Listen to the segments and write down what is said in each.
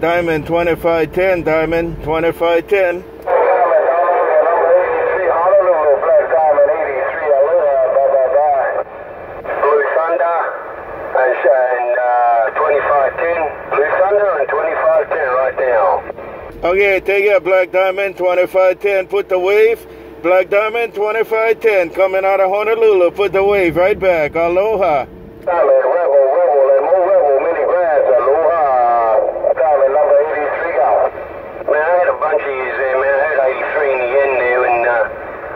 Diamond 2510, Diamond 2510. Okay, take it, Black Diamond 2510. Put the wave. Black Diamond 2510 coming out of Honolulu. Put the wave right back. Aloha. Diamond, rebel, and more rebel, many grands. Aloha. Diamond number 83 go. Man, I had a bunch of yous there, man. I had 83 in the end there when uh,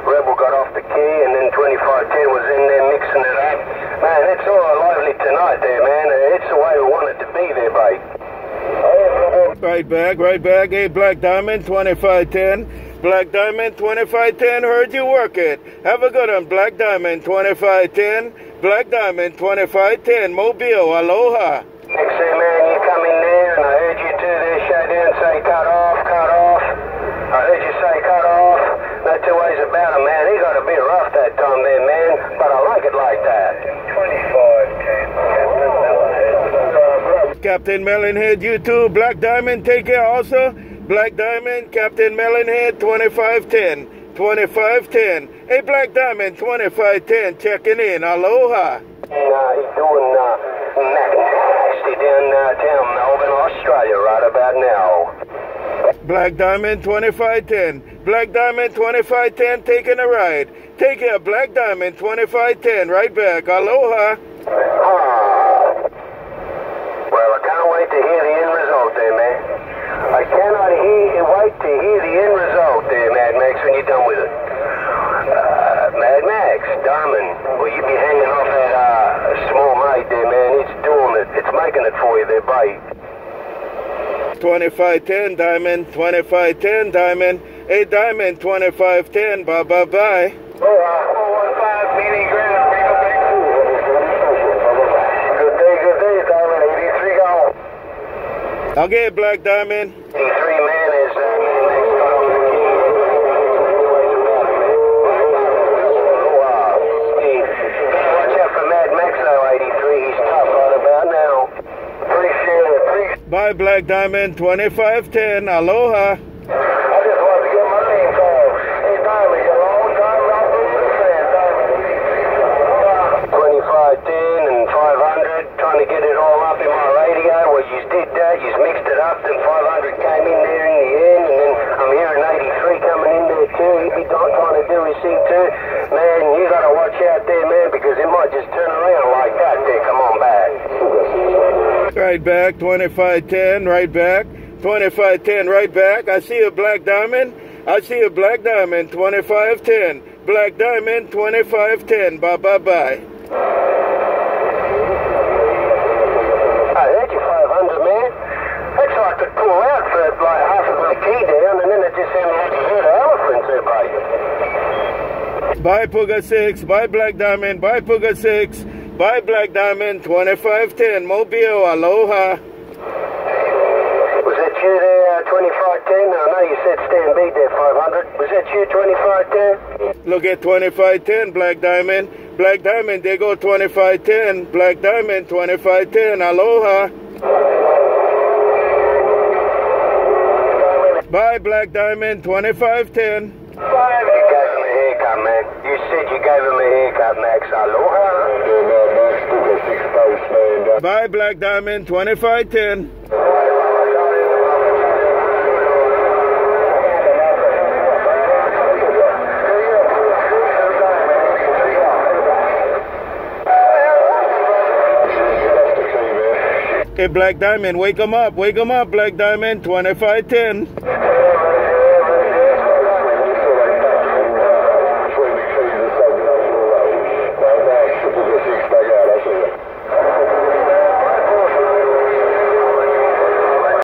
Rebel got off the key and then 2510 was in there mixing it up. Man, it's all lively tonight there, man. It's the way we want it to be there, mate. Right back, right back. Hey, Black Diamond 2510. Black Diamond 2510, heard you work it. Have a good one, Black Diamond 2510. Black Diamond 2510, Mobile, aloha. Next day, man, you come in there and I heard you do this, shut down, say cut off, cut off. I heard you say cut off. No two ways about it, man. He got a bit rough that time there, man, but I like it like that. 2510. Captain Melonhead, you too. Black Diamond, take care also. Black Diamond, Captain Melonhead, 2510. 2510. Hey, Black Diamond, 2510, checking in. Aloha. Nah, he's doing uh, nasty down uh, down Melbourne, Australia, right about now. Black Diamond 2510. Black Diamond 2510 taking a ride. Take care, Black Diamond 2510. Right back. Aloha to hear the end result there, man. I cannot hear, wait to hear the end result there, Mad Max, when you're done with it. Uh, Mad Max, Diamond, well, you be hanging off that uh, small mate there, man. It's doing it. For you there, bait. 2510 Diamond, 2510 Diamond, hey Diamond, 2510, bye bye bye. Oh, uh, 415 mini ground, bring up Good day, good day, Diamond, 83 gone. Okay, Black Diamond. The three man is uh, to do his thing too. Man, you gotta watch out there, man, because it might just turn around like that there. Come on back. Right back, 2510, right back. 2510, right back. I see a Black Diamond. I see a Black Diamond, 2510. Black Diamond, 2510. Bye bye bye. I heard you 500, man. That's like to pull out for like half of my key down, and then it just sounded like you heard elephants there, buddy. Bye Puga 6, bye Black Diamond, bye Puga 6, bye Black Diamond, 2510, Mobile, aloha. Was that you there, uh, 2510? I know you said stand beat there, 500. Was that you, 2510? Look at 2510, Black Diamond. Black Diamond, they go 2510. Black Diamond, 2510, aloha. Bye Black Diamond, 2510. You gave him a haircut, man. You said you gave him a haircut, Max. Aloha. Bye Black Diamond, 2510. Hey Black Diamond, wake him up, wake him up, Black Diamond, 2510.